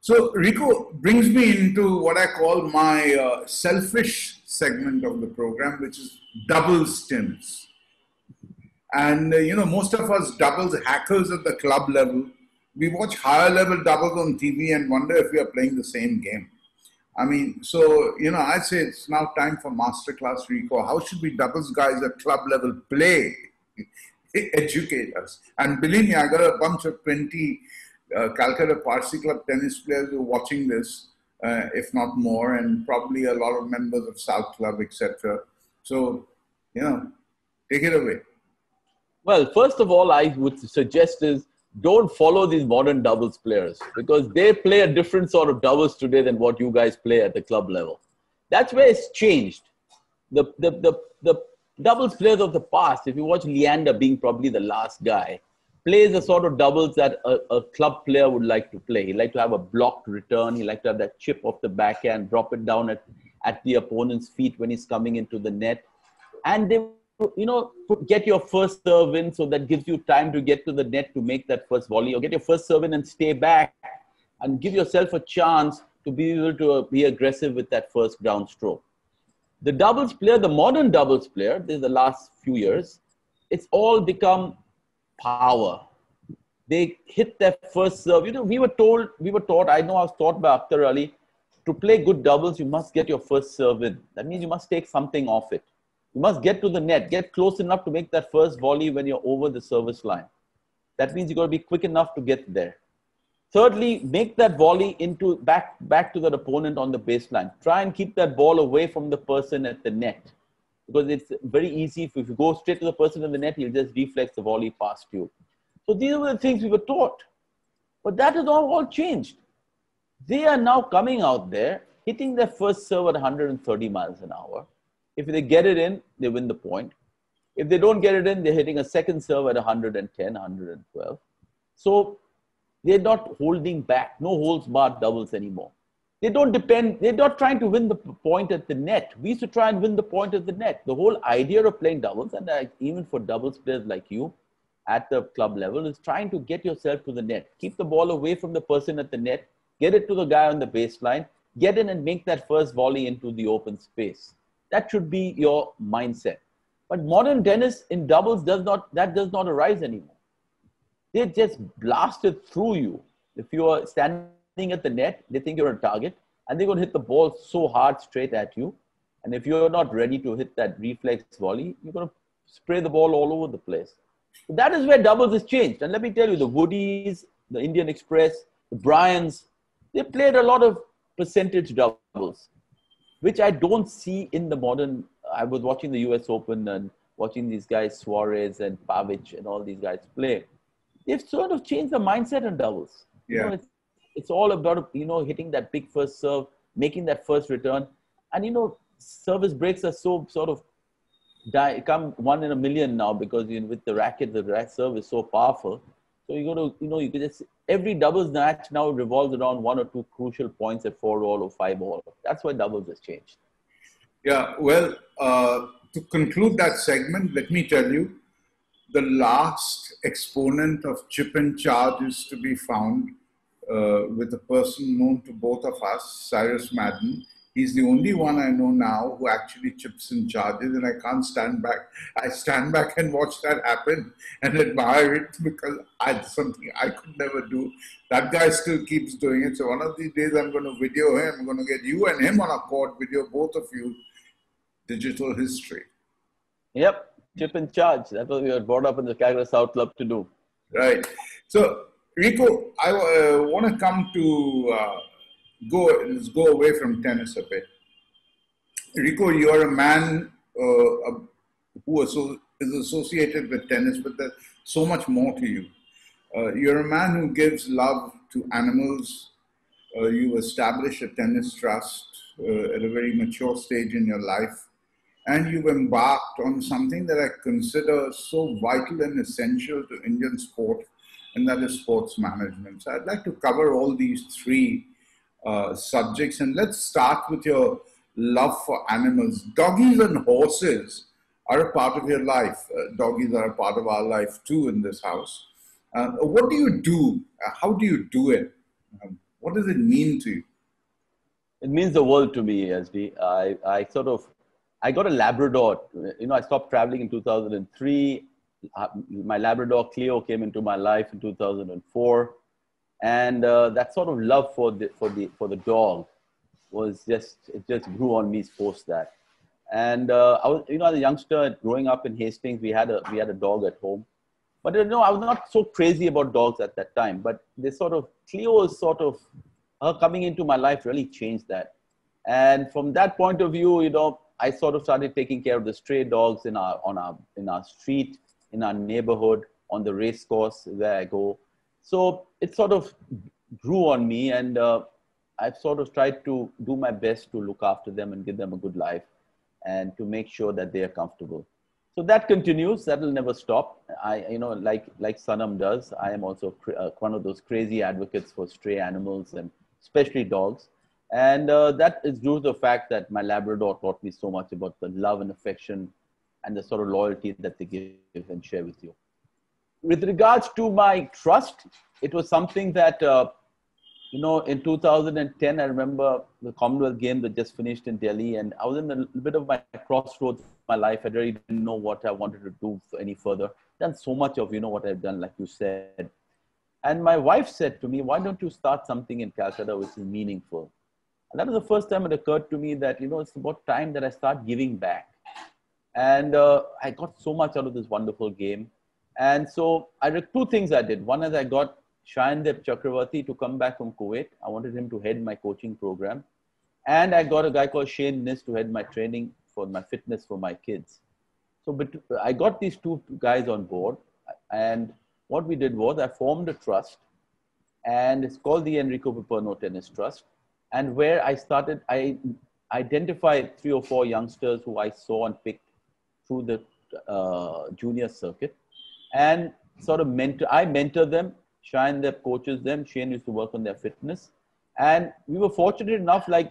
So Rico brings me into what I call my uh, selfish segment of the program, which is double stints. And uh, you know, most of us doubles hackers at the club level. We watch higher level doubles on TV and wonder if we are playing the same game. I mean, so, you know, I say it's now time for masterclass recall. How should we doubles guys at club level play? Educate us. And believe me, I got a bunch of 20 uh, Calcutta Parsee Club tennis players who are watching this, uh, if not more, and probably a lot of members of South Club, etc. So, you know, take it away. Well, first of all, I would suggest is don't follow these modern doubles players because they play a different sort of doubles today than what you guys play at the club level. That's where it's changed. The, the, the, the doubles players of the past, if you watch Leander being probably the last guy, plays the sort of doubles that a, a club player would like to play. He like to have a blocked return. He like to have that chip off the backhand, drop it down at, at the opponent's feet when he's coming into the net. and they, you know, get your first serve in, so that gives you time to get to the net to make that first volley, or get your first serve in and stay back, and give yourself a chance to be able to uh, be aggressive with that first ground stroke. The doubles player, the modern doubles player, this is the last few years, it's all become power. They hit their first serve. You know, we were told, we were taught, I know I was taught by Akhtar Ali, to play good doubles, you must get your first serve in. That means you must take something off it. You must get to the net, get close enough to make that first volley when you're over the service line. That means you've got to be quick enough to get there. Thirdly, make that volley into back back to that opponent on the baseline. Try and keep that ball away from the person at the net, because it's very easy if, you go straight to the person in the net, he'll just reflex the volley past you. So these were the things we were taught, but that has all, all changed. They are now coming out there hitting their first serve at 130 miles an hour. If they get it in, they win the point. If they don't get it in, they're hitting a second serve at 110, 112. So they're not holding back, no holds barred doubles anymore. They don't depend, they're not trying to win the point at the net. We used to try and win the point at the net. The whole idea of playing doubles, and uh, even for doubles players like you at the club level, is trying to get yourself to the net. Keep the ball away from the person at the net, get it to the guy on the baseline, get in and make that first volley into the open space. That should be your mindset. But modern tennis in doubles does not, that does not arise anymore they just blasted through you. If you are standing at the net, they think you're a target and they're going to hit the ball so hard straight at you. And if you're not ready to hit that reflex volley, you're going to spray the ball all over the place. That is where doubles has changed. And let me tell you, the Woodies, the Indian Express, the Bryans, they played a lot of percentage doubles, which I don't see in the modern. I was watching the US Open and watching these guys, Soares and Pavic and all these guys play they've sort of changed the mindset on doubles. Yeah. You know, it's, it's all about, you know, hitting that big first serve, making that first return. And, you know, service breaks are so sort of die, come one in a million now because you know, with the racket, the rack serve is so powerful. So you got to, you know, you can just, every doubles match now revolves around one or two crucial points at four all or five all. That's why doubles has changed. Yeah, well, uh, to conclude that segment, let me tell you the last exponent of chip and charge is to be found uh, with a person known to both of us, Cyrus Madden. He's the only one I know now who actually chips and charges, and I can't stand back. I stand back and watch that happen and admire it because it's something I could never do. That guy still keeps doing it. So one of these days I'm going to video him. I'm going to get you and him on a court video, both of you, digital history. Yep, chip and charge. That's what we were brought up in the Calcutta South Club to do. Right. So, Rico, I uh, want to come to uh, go. Let's go away from tennis a bit. Rico, you're a man uh, who is associated with tennis, but there's so much more to you. Uh, you're a man who gives love to animals. Uh, you establish a tennis trust uh, at a very mature stage in your life and you've embarked on something that I consider so vital and essential to Indian sport, and that is sports management. So I'd like to cover all these three uh, subjects, and let's start with your love for animals. Doggies and horses are a part of your life. Uh, doggies are a part of our life too in this house. Uh, what do you do? Uh, how do you do it? Um, what does it mean to you? It means the world to me, SD. I, I sort of I got a Labrador. You know, I stopped traveling in 2003. Uh, my Labrador Cleo came into my life in 2004, and uh, that sort of love for the for the for the dog was just it just grew on me post that. And uh, I was, you know, as a youngster growing up in Hastings, we had a we had a dog at home, but you know, I was not so crazy about dogs at that time. But this sort of Cleo is sort of her coming into my life really changed that. And from that point of view, you know, I sort of started taking care of the stray dogs in our on our in our street, in our neighborhood, on the race course where I go. So it sort of grew on me, and uh, I've sort of tried to do my best to look after them and give them a good life, and to make sure that they are comfortable. So that continues. That will never stop. I, you know, like like Sanam does. I am also uh, one of those crazy advocates for stray animals and especially dogs. And uh, that is due to the fact that my Labrador taught me so much about the love and affection and the sort of loyalty that they give and share with you. With regards to my trust, it was something that, uh, you know, in 2010, I remember the Commonwealth Games that just finished in Delhi, and I was in a bit of my crossroads in my life. I really didn't know what I wanted to do any further. Done so much of, you know, what I've done, like you said. And my wife said to me, why don't you start something in Calcutta which is meaningful? And that was the first time it occurred to me that, you know, it's about time that I start giving back. And uh, I got so much out of this wonderful game. And so I did two things I did. One is I got Shayandeep Chakravarti to come back from Kuwait. I wanted him to head my coaching program. And I got a guy called Shane Nis to head my training for my fitness for my kids. So but I got these two guys on board. And what we did was I formed a trust. And it's called the Enrico Piperno Tennis Trust. And where I started, I identified three or four youngsters who I saw and picked through the uh, junior circuit and sort of mentor. I mentor them, Shine their coaches them. Shane used to work on their fitness, and we were fortunate enough. Like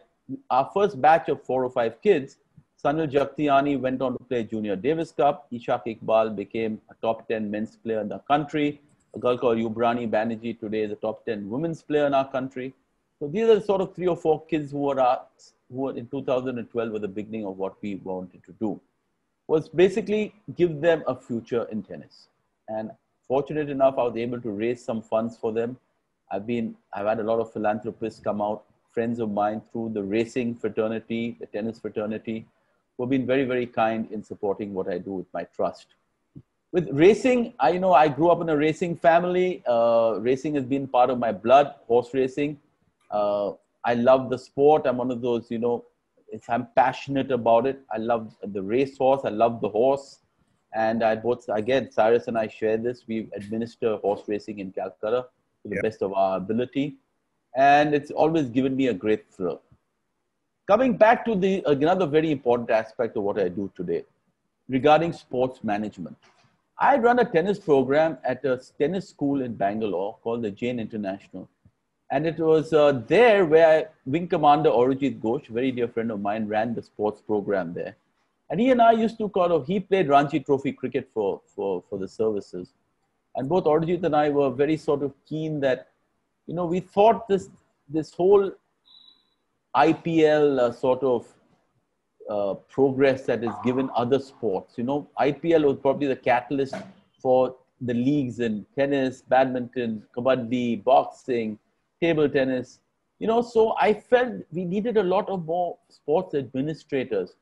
our first batch of four or five kids, Sanil Jagtiani went on to play Junior Davis Cup. Ishaq Iqbal became a top 10 men's player in the country. A girl called Yubrani Banerjee today is a top 10 women's player in our country. So these are sort of three or four kids who were, our, who were in 2012 were the beginning of what we wanted to do. Was basically give them a future in tennis. And fortunate enough, I was able to raise some funds for them. I've been, I've had a lot of philanthropists come out, friends of mine through the racing fraternity, the tennis fraternity, who have been very, very kind in supporting what I do with my trust. With racing, I you know I grew up in a racing family. Uh, racing has been part of my blood, horse racing. Uh, I love the sport. I'm one of those, you know, I'm passionate about it. I love the racehorse. I love the horse. And I both, again, Cyrus and I share this. We administer horse racing in Calcutta to the Yeah. best of our ability. And it's always given me a great thrill. Coming back to the another very important aspect of what I do today regarding sports management. I run a tennis program at a tennis school in Bangalore called the Jain International. And it was uh, there where Wing Commander Arijit Ghosh, a very dear friend of mine, ran the sports program there. And he and I used to kind of, he played Ranji Trophy cricket for, for, for the services. And both Arijit and I were very sort of keen that, you know, we thought this, this whole IPL uh, sort of uh, progress that is given other sports. You know, IPL was probably the catalyst for the leagues in tennis, badminton, kabaddi, boxing, table tennis. You know, so I felt we needed a lot of more sports administrators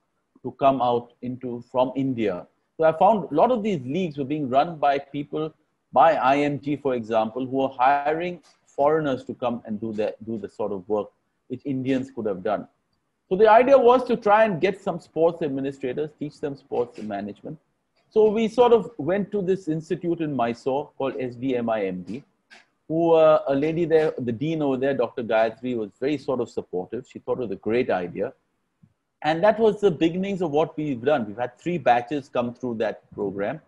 to come out into from India. So I found a lot of these leagues were being run by people, by IMG, for example, who are hiring foreigners to come and do the do the sort of work which Indians could have done. So the idea was to try and get some sports administrators, teach them sports management. So we sort of went to this institute in Mysore called SDMIMD, who uh, a lady there, the dean over there, Dr. Gayatri, was very sort of supportive. She thought it was a great idea. And that was the beginnings of what we've done. We've had three batches come through that program.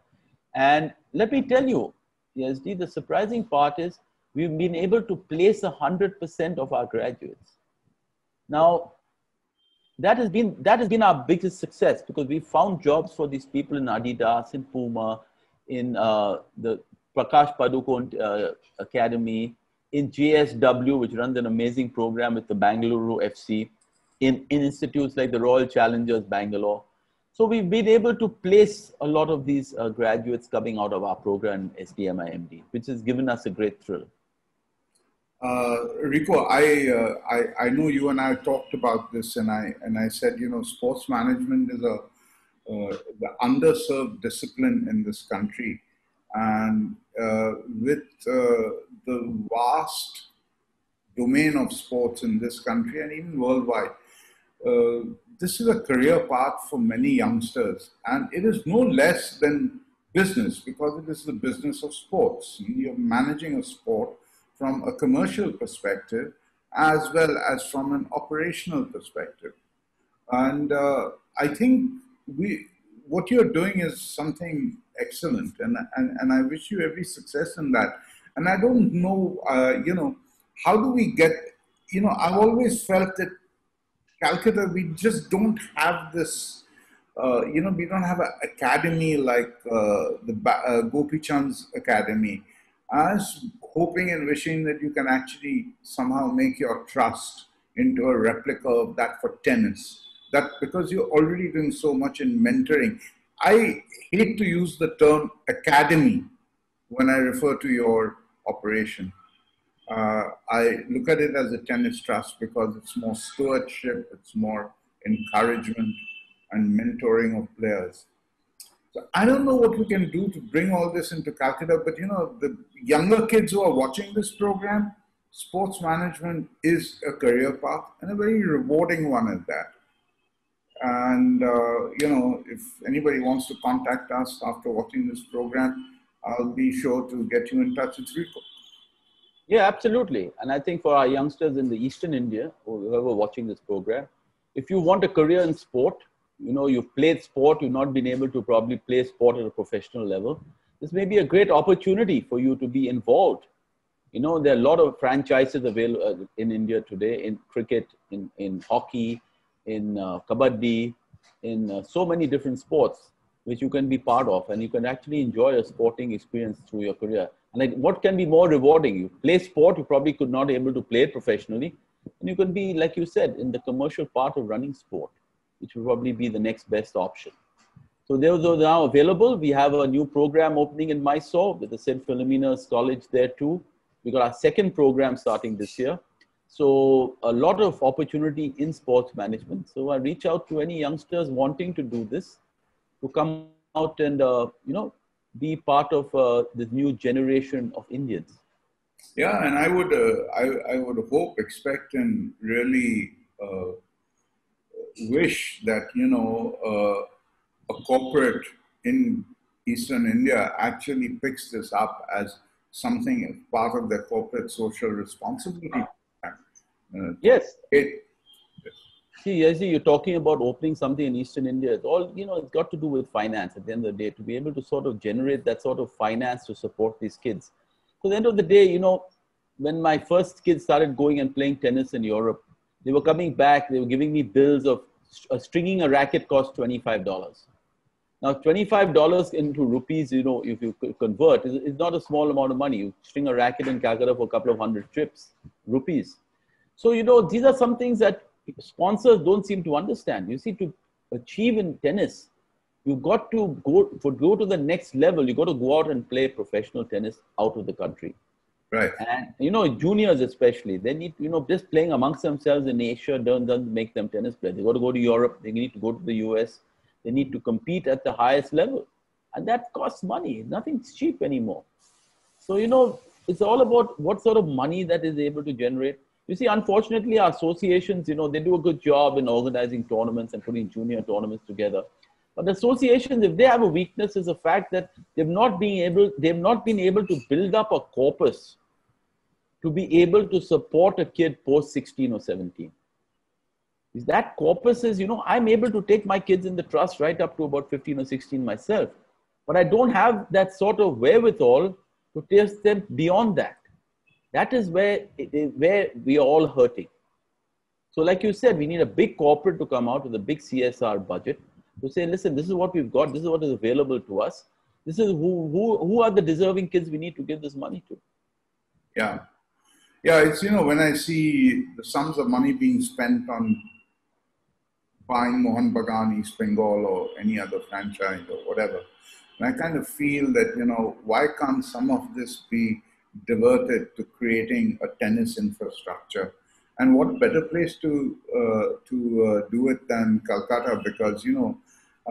And let me tell you, Yezdi, the surprising part is we've been able to place 100% of our graduates. Now, that has been that has been our biggest success because we found jobs for these people in Adidas, in Puma, in uh, the Prakash Padukone uh, Academy, in JSW, which runs an amazing program with the Bangalore FC, in, in institutes like the Royal Challengers Bangalore. So we've been able to place a lot of these uh, graduates coming out of our program, SDMIMD, which has given us a great thrill. Uh, Rico, I, uh, I I know you and I talked about this, and I and I said, you know, sports management is a uh, the underserved discipline in this country, and uh, with uh, the vast domain of sports in this country and even worldwide, uh, this is a career path for many youngsters, and it is no less than business because it is the business of sports. You're managing a sport from a commercial perspective as well as from an operational perspective. And uh, I think we, what you're doing is something excellent, and, and, and I wish you every success in that. And I don't know, uh, you know, how do we get, you know, I've always felt that Calcutta, we just don't have this uh, you know, we don't have an academy like uh, the uh, Gopi academy. I was hoping and wishing that you can actually somehow make your trust into a replica of that for tennis. That because you're already doing so much in mentoring. I hate to use the term academy when I refer to your operation. Uh, I look at it as a tennis trust because it's more stewardship, it's more encouragement and mentoring of players. So I don't know what we can do to bring all this into Calcutta, but you know, the younger kids who are watching this program, sports management is a career path and a very rewarding one at that. And uh, you know, if anybody wants to contact us after watching this program, I'll be sure to get you in touch with Rico. Yeah, absolutely. And I think for our youngsters in the Eastern India, or whoever watching this program, if you want a career in sport, you know, you've played sport, you've not been able to probably play sport at a professional level, this may be a great opportunity for you to be involved. You know, there are a lot of franchises available uh, in India today in cricket, in, in hockey, in uh, kabaddi, in uh, so many different sports which you can be part of and you can actually enjoy a sporting experience through your career. And like, what can be more rewarding? You play sport, you probably could not able to play it professionally. And you can be, like you said, in the commercial part of running sport, which will probably be the next best option. So those are now available. We have a new program opening in Mysore with the St. Philomena's College there too. We got our second program starting this year. So a lot of opportunity in sports management. So I reach out to any youngsters wanting to do this to come out and uh, you know be part of uh, this new generation of Indians. Yeah, and I would, uh, I, I would hope, expect, and really uh, wish that you know uh, a corporate in Eastern India actually picks this up as something part of their corporate social responsibility. Yes, it, See, I see you're talking about opening something in Eastern India. It's all, you know, it's got to do with finance at the end of the day to be able to sort of generate that sort of finance to support these kids. So, at the end of the day, you know, when my first kids started going and playing tennis in Europe, they were coming back, they were giving me bills of uh, stringing a racket cost $25. Now, $25 into rupees, you know, if you convert, is, is not a small amount of money. You string a racket in Calcutta for a couple of hundred trips, rupees. So, you know, these are some things that sponsors don't seem to understand. You see, to achieve in tennis, you've got to go for go to the next level. You got to go out and play professional tennis out of the country. right. And you know, juniors especially, they need you know just playing amongst themselves in Asia doesn't, doesn't make them tennis players. They got to go to Europe. They need to go to the US. They need to compete at the highest level, and that costs money. Nothing's cheap anymore. So you know, it's all about what sort of money that is able to generate. You see, unfortunately, our associations, you know, they do a good job in organizing tournaments and putting junior tournaments together. But the associations, if they have a weakness, is the fact that they've not been able, they've not been able to build up a corpus to be able to support a kid post 16 or 17. Is that corpus is, you know, I'm able to take my kids in the trust right up to about 15 or 16 myself, but I don't have that sort of wherewithal to take them beyond that. That is where where we are all hurting. So, like you said, we need a big corporate to come out with a big CSR budget to say, listen, this is what we've got, this is what is available to us. This is who, who, who are the deserving kids we need to give this money to. Yeah. Yeah, it's, you know, when I see the sums of money being spent on buying Mohan Bagan, East Bengal, or any other franchise or whatever, and I kind of feel that, you know, why can't some of this be diverted to creating a tennis infrastructure? And what better place to, uh, to uh, do it than Calcutta? Because, you know,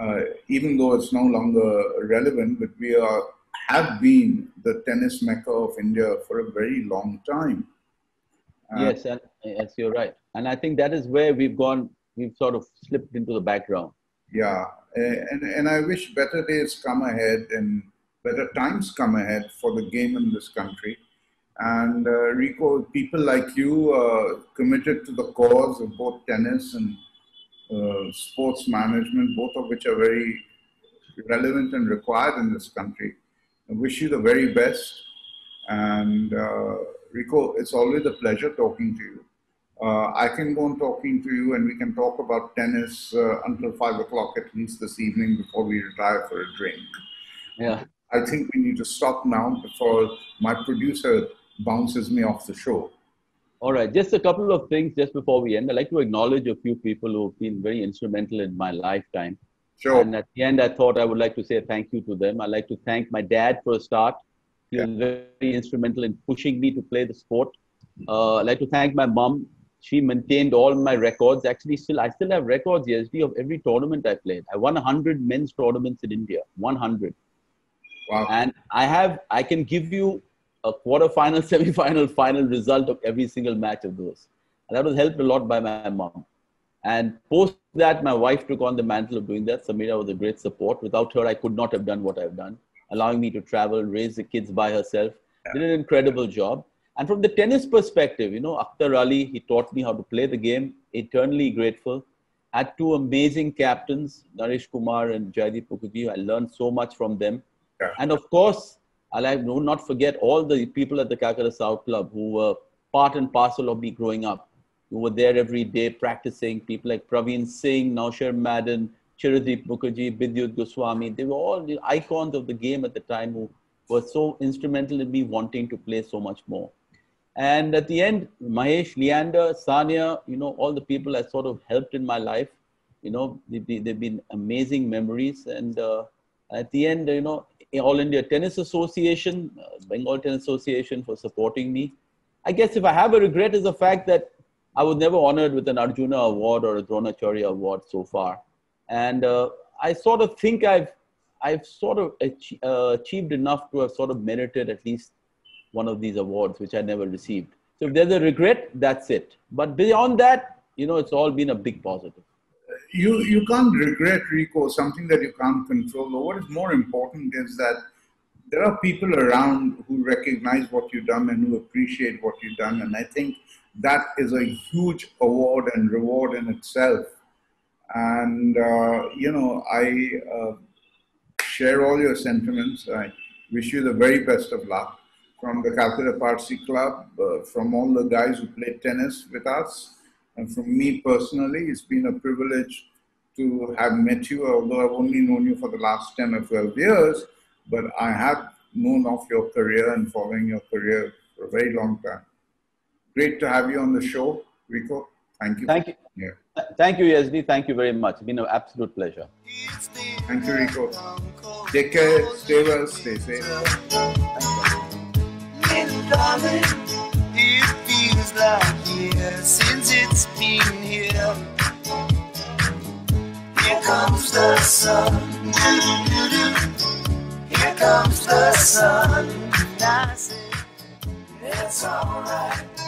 uh, even though it's no longer relevant, but we are have been the tennis mecca of India for a very long time. Uh, yes, and, yes, you're right. And I think that is where we've gone, we've sort of slipped into the background. Yeah, and, and I wish better days come ahead and better times come ahead for the game in this country. And uh, Rico, people like you uh, committed to the cause of both tennis and uh, sports management, both of which are very relevant and required in this country. I wish you the very best. And uh, Rico, it's always a pleasure talking to you. Uh, I can go on talking to you and we can talk about tennis uh, until five o'clock at least this evening before we retire for a drink. Yeah. I think we need to stop now before my producer bounces me off the show. All right. Just a couple of things just before we end. I'd like to acknowledge a few people who've been very instrumental in my lifetime. Sure. And at the end, I thought I would like to say thank you to them. I'd like to thank my dad for a start. He was very instrumental in pushing me to play the sport. Uh, I'd like to thank my mom. She maintained all my records. Actually, still I still have records, Yezdi, of every tournament I played. I won 100 men's tournaments in India. 100. Wow. And I have, I can give you a quarter-final, semi-final, final result of every single match of those. And that was helped a lot by my mom. And post that, my wife took on the mantle of doing that. Samira was a great support. Without her, I could not have done what I've done, allowing me to travel, raise the kids by herself. Did an incredible job. And from the tennis perspective, you know, Akhtar Ali, he taught me how to play the game. Eternally grateful. Had two amazing captains, Naresh Kumar and Jaideep Mukherjee. I learned so much from them. And of course, I'll no, not forget all the people at the Calcutta South Club who were part and parcel of me growing up, who were there every day practicing. People like Praveen Singh, Naushar Madden, Chiradeep Mukherjee, Bidyut Goswami. They were all the icons of the game at the time who were so instrumental in me wanting to play so much more. And at the end, Mahesh, Leander, Sania, you know, all the people that sort of helped in my life, you know, they've been, they've been amazing memories. And uh, at the end, you know, All India Tennis Association, uh, Bengal Tennis Association for supporting me. I guess if I have a regret is the fact that I was never honored with an Arjuna Award or a Dronacharya Award so far. And uh, I sort of think I've, I've sort of uh, achieved enough to have sort of merited at least one of these awards, which I never received. So if there's a regret, that's it. But beyond that, you know, it's all been a big positive. You you can't regret Rico something that you can't control. What is more important is that there are people around who recognize what you've done and who appreciate what you've done, and I think that is a huge award and reward in itself. And uh, you know, I uh, share all your sentiments. I wish you the very best of luck from the Calcutta Parsee Club, uh, from all the guys who played tennis with us. And from me personally, it's been a privilege to have met you, although I've only known you for the last 10 or 12 years, but I have known of your career and following your career for a very long time. Great to have you on the show, Rico. Thank you. Thank you. Yeah. Thank you, Yezdi. Thank you very much. It's been an absolute pleasure. Thank you, Rico. Take care, stay well, stay safe. Feels like years since it's been here. Here comes the sun. Here comes the sun. And I say, it's alright.